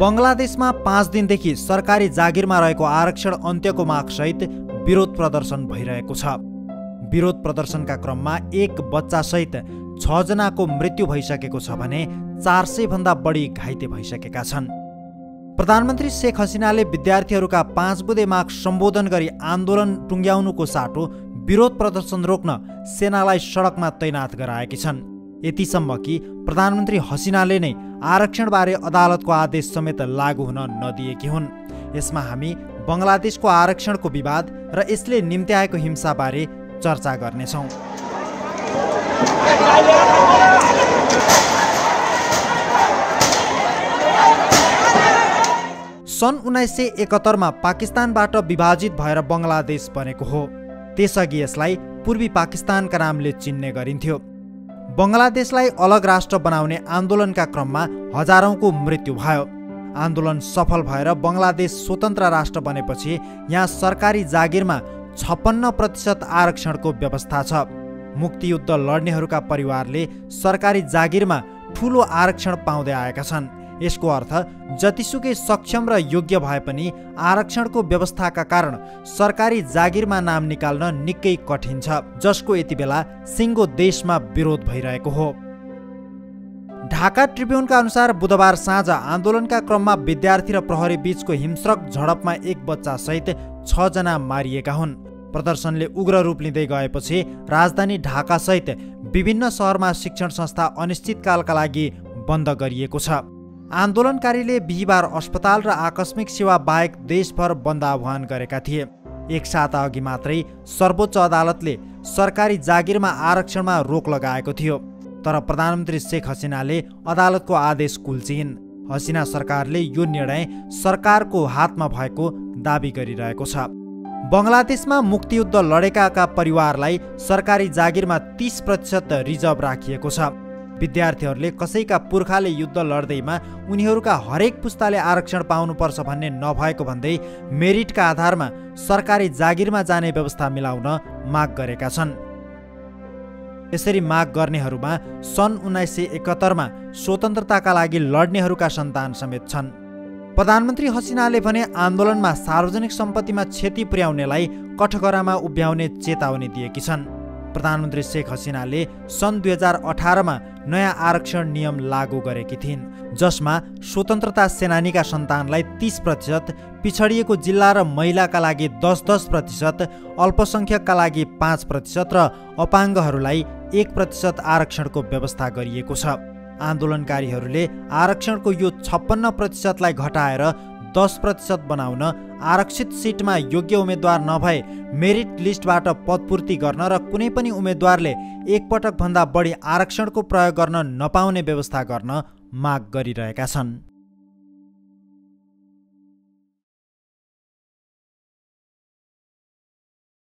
बङ्गलादेशमा पाँच दिनदेखि सरकारी जागिरमा रहेको आरक्षण अन्त्यको मागसहित विरोध प्रदर्शन भइरहेको छ। विरोध प्रदर्शनका क्रममा एक बच्चासहित छजनाको मृत्यु भइसकेको छ भने चार सयभन्दा बढी घाइते भइसकेका छन्। प्रधानमन्त्री शेख हसिनाले विद्यार्थीहरूका पाँच बुधे माग सम्बोधन गरी आन्दोलन टुङ्ग्याउनुको साटो विरोध प्रदर्शन रोक्न सेनालाई सडकमा तैनात गराएकी छन्। यतिसम्म कि प्रधानमन्त्री हसिनाले नै आरक्षणबारे अदालतको आदेश समेत लागू हुन नदिएकी हुन्। यसमा हामी बङ्गलादेशको आरक्षणको विवाद र यसले निम्त्याएको हिंसाबारे चर्चा गर्नेछौँ। सन् उन्नाइस सय एकहत्तरमा पाकिस्तानबाट विभाजित भएर बङ्गलादेश बनेको हो। त्यसअघि यसलाई पूर्वी पाकिस्तानका नामले चिन्ने गरिन्थ्यो। बङ्गलादेशलाई अलग राष्ट्र बनाउने आन्दोलनका क्रममा हजारौँको मृत्यु भयो। आन्दोलन सफल भएर बङ्गलादेश स्वतन्त्र राष्ट्र बनेपछि यहाँ सरकारी जागिरमा छप्पन्न प्रतिशत आरक्षणको व्यवस्था छ। मुक्तियुद्ध लड्नेहरूका परिवारले सरकारी जागिरमा ठुलो आरक्षण पाउँदै आएका छन्। यसको अर्थ जतिसुकै सक्षम र योग्य भए पनि आरक्षणको व्यवस्थाका कारण सरकारी जागिरमा नाम निकाल्न निकै कठिन छ जसको यति बेला सिङ्गो देशमा विरोध भइरहेको हो। ढाका ट्रिब्युनका अनुसार बुधबार साँझ आन्दोलनका क्रममा विद्यार्थी र प्रहरी बीचको हिंस्रक झडपमा एक बच्चासहित छजना मारिएका हुन्। प्रदर्शनले उग्र रूप लिँदै गएपछि राजधानी ढाकासहित विभिन्न सहरमा शिक्षण संस्था अनिश्चितकालका लागि बन्द गरिएको छ। आन्दोलनकारीले बिहिबार अस्पताल र आकस्मिक सेवा बाहेक देशभर बन्द आह्वान गरेका थिए। एक साता अघि मात्रै सर्वोच्च अदालतले सरकारी जागिरमा आरक्षणमा रोक लगाएको थियो। तर प्रधानमन्त्री शेख हसिनाले अदालतको आदेश कुल्चिन् हसिना सरकारले यो निर्णय सरकारको हातमा भएको दावी गरिरहेको छ। बङ्गलादेशमा मुक्तियुद्ध लडेकाका परिवारलाई सरकारी जागिरमा तिस प्रतिशत रिजर्भ राखिएको छ। विद्यार्थीहरूले कसैका पुर्खाले युद्ध लड्दैमा उनीहरूका हरेक पुस्ताले आरक्षण पाउनुपर्छ भन्ने नभएको भन्दै मेरिटका आधारमा सरकारी जागिरमा जाने व्यवस्था मिलाउन माग गरेका छन्। यसरी माग गर्नेहरूमा सन् उन्नाइस सय एकहत्तरमा स्वतन्त्रताका लागि लड्नेहरूका सन्तान समेत छन्। प्रधानमन्त्री हसिनाले भने आन्दोलनमा सार्वजनिक सम्पत्तिमा क्षति पुर्याउनेलाई कठघरामा उभ्याउने चेतावनी दिएकी छन्। प्रधानमन्त्री शेख हसिनाले सन् दुई हजार अठारमा नयाँ आरक्षण नियम लागू गरेकी थिइन् जसमा स्वतन्त्रता सेनानीका सन्तानलाई तिस प्रतिशत पिछडिएको जिल्ला र महिलाका लागि दस दस प्रतिशत अल्पसङ्ख्यकका लागि पाँच प्रतिशत र अपाङ्गहरूलाई एक प्रतिशत आरक्षणको व्यवस्था गरिएको छ। आन्दोलनकारीहरूले आरक्षणको यो छप्पन्न प्रतिशतलाई घटाएर दस प्रतिशत बनाउन आरक्षित सिटमा योग्य उम्मेद्वार नभए मेरिट लिस्टबाट पदपूर्ति गर्न र कुनै पनि उम्मेद्वारले एकपटकभन्दा बढी आरक्षणको प्रयोग गर्न नपाउने व्यवस्था गर्न माग गरिरहेका छन्।